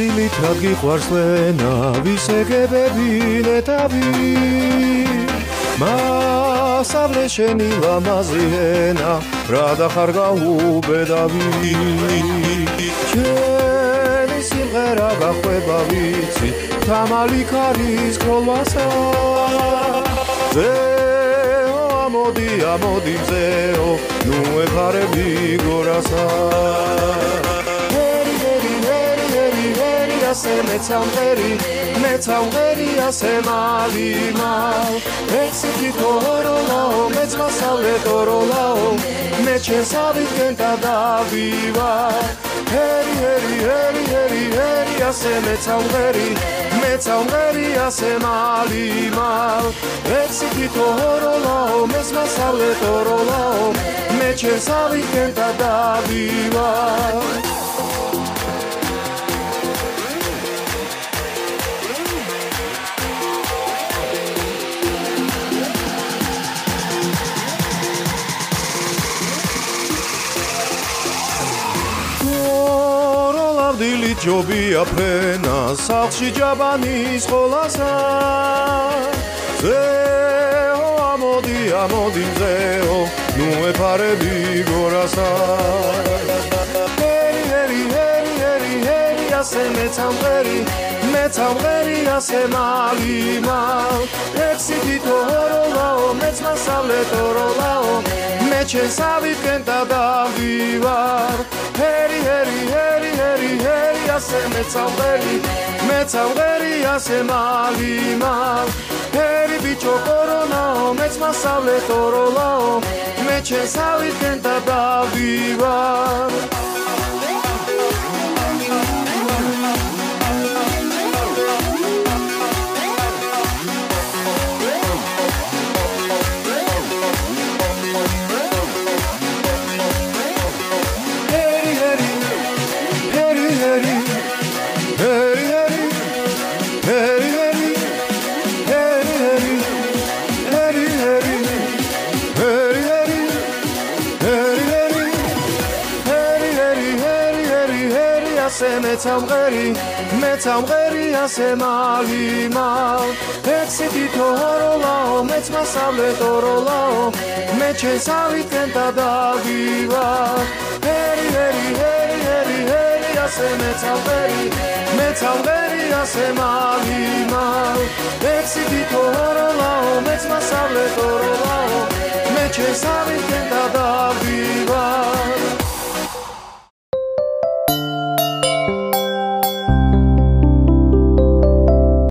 დილით რა გიყვარს ლენა ვისეგებებინე თავი მასავლე შენი ლამაზი ენა რა დახარ გაუბედავი შენი სიმღერა გახვება ვიცი თამალი ქარის კროლვასა ზეო ამოდი ამოდი ზეო ნუ ეხარები გორასა ასე მეცამღერი მეცამღერი ასე მალიმა ეცი თოროლაო მეც მასალე თოროლაო მე ჩესავიდან დავივა ჰერი ჰერი ჰერი ჰერი ჰერი ასე მეცამღერი მეცამღერი ასე მალიმა ეცი თოროლაო მეც მასალე თოროლაო მე ჩესავიდან დავივა დილით ჯობია ფრენა სახში ჯაბანის ხოლასა ზეო ამოდი ამოდი ზეო ნუ ეფარები გორასა. ჰერი ჰერი ჰერი ჰერი ჰერი ასე მეცამღერი მეცამღერი ასე მალიმა. ექსიდი თოროლაო მეც მასავლე თოროლაო მე ჩესავიდან დავივარ. ჰერი ჰერი ჰერი ჰერი ჰერი ასე მეცამღერი მეცამღერი ასე მალიმა. ჰერი ბიჭო კორონაო მეც მასავლე თოროლაო მე ჩესავიდან დავივარ მეცამღერი მეცამღერი ასე მალიმა. ექსიდი თოროლაო მეც მასავლე თოროლაო მე ჩესავიდან დავივა ჰერი ჰერი ჰერი ჰერი ჰერი ასე მეცამღერი მეცამღერი ასე მალიმა. ექსიდი თოროლაო მეც მასავლე თოროლაო მე ჩესავიდან